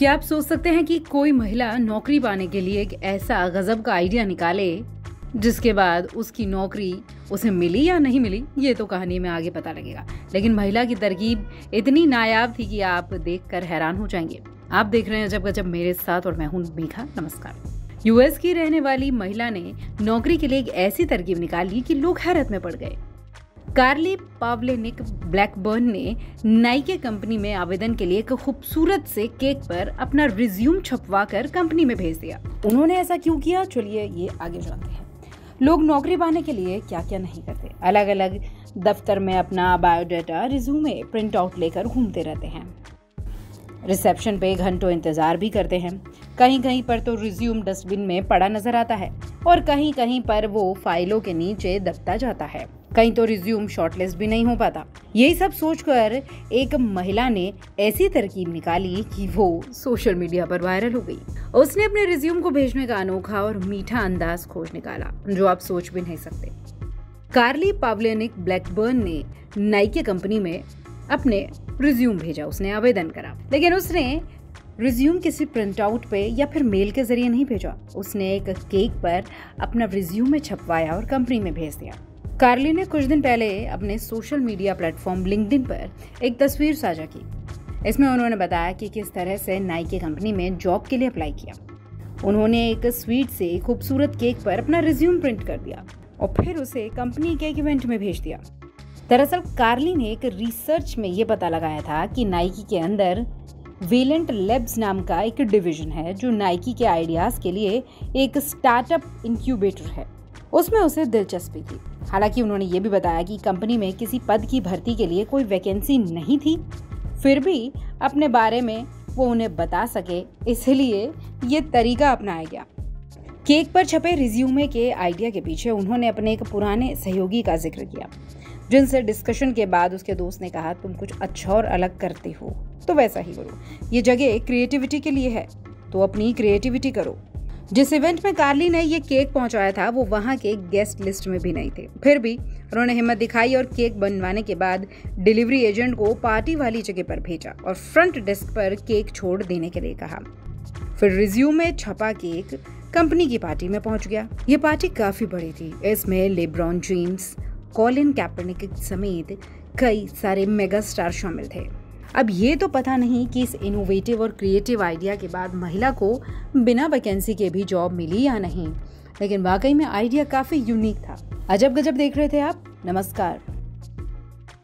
क्या आप सोच सकते हैं कि कोई महिला नौकरी पाने के लिए एक ऐसा गजब का आइडिया निकाले, जिसके बाद उसकी नौकरी उसे मिली या नहीं मिली, ये तो कहानी में आगे पता लगेगा। लेकिन महिला की तरकीब इतनी नायाब थी कि आप देखकर हैरान हो जाएँगे। आप देख रहे हैं जब गजब मेरे साथ और मैं हूँ मेघा नमस्कार। यूएस की रहने वाली महिला ने नौकरी के लिए एक ऐसी तरकीब निकाली कि लोग हैरत में पड़ गए। कार्ली पावलेनिक ब्लैकबर्न ने नाइके कंपनी में आवेदन के लिए एक खूबसूरत से केक पर अपना रिज्यूम छपवा कर कंपनी में भेज दिया। उन्होंने ऐसा क्यों किया? चलिए ये आगे जानते हैं। लोग नौकरी पाने के लिए क्या क्या नहीं करते। अलग अलग दफ्तर में अपना बायोडाटा, रिज्यूमे प्रिंट आउट लेकर घूमते रहते हैं। रिसेप्शन पे घंटों इंतज़ार भी करते हैं। कहीं कहीं पर तो रिज्यूम डस्टबिन में पड़ा नज़र आता है और कहीं कहीं पर वो फाइलों के नीचे दबता जाता है। कहीं तो रिज्यूम शॉर्टलिस्ट भी नहीं हो पाता। यही सब सोचकर एक महिला ने ऐसी तरकीब निकाली कि वो सोशल मीडिया पर वायरल हो गई। उसने अपने रिज्यूम को भेजने का अनोखा और मीठा अंदाज खोज निकाला, जो आप सोच भी नहीं सकते। कार्ली पावलेनिक ब्लैकबर्न ने नाइके कंपनी में अपने रिज्यूम भेजा, उसने आवेदन करा। लेकिन उसने रिज्यूम किसी प्रिंट आउट पे या फिर मेल के ज़रिए नहीं भेजा। उसने एक केक पर अपना रिज्यूम छपवाया और कंपनी में भेज दिया। कार्ली ने कुछ दिन पहले अपने सोशल मीडिया प्लेटफॉर्म लिंक्डइन पर एक तस्वीर साझा की। इसमें उन्होंने बताया कि किस तरह से नाइके कंपनी में जॉब के लिए अप्लाई किया। उन्होंने एक स्वीट से खूबसूरत केक पर अपना रिज्यूम प्रिंट कर दिया और फिर उसे कंपनी के एक इवेंट में भेज दिया। दरअसल, कार्ली ने एक रिसर्च में ये पता लगाया था कि नाइकी के अंदर वेलेंट लेब्स नाम का एक डिवीज़न है, जो नाइकी के आइडियाज़ के लिए एक स्टार्टअप इंक्यूबेटर है। उसमें उसे दिलचस्पी थी। हालाँकि उन्होंने ये भी बताया कि कंपनी में किसी पद की भर्ती के लिए कोई वैकेंसी नहीं थी। फिर भी अपने बारे में वो उन्हें बता सके, इसलिए ये तरीका अपनाया गया। केक पर छपे रिज्यूमे के आइडिया के पीछे उन्होंने अपने एक पुराने सहयोगी का ज़िक्र किया, जिनसे डिस्कशन के बाद उसके दोस्त ने कहा, तुम कुछ अच्छा और अलग करते हो। तो वैसा ही करो ये जगह क्रिएटिविटी के लिए है तो अपनी क्रिएटिविटी करो। जिस इवेंट में कार्ली ने ये केक पहुँचाया था, वो वहाँ के गेस्ट लिस्ट में भी नहीं थे। फिर भी उन्होंने हिम्मत दिखाई और केक बनवाने के बाद डिलीवरी एजेंट को पार्टी वाली जगह पर भेजा और फ्रंट डेस्क पर केक छोड़ देने के लिए कहा। फिर रिज्यूम में छपा केक कंपनी की पार्टी में पहुँच गया। ये पार्टी काफ़ी बड़ी थी। इसमें लेब्रॉन जेम्स कॉलिन कैपरनिक समेत कई सारे मेगा स्टार शामिल थे। अब ये तो पता नहीं कि इस इनोवेटिव और क्रिएटिव आइडिया के बाद महिला को बिना वैकेंसी के भी जॉब मिली या नहीं। लेकिन वाकई में आइडिया काफ़ी यूनिक था। अजब गजब देख रहे थे आप। नमस्कार।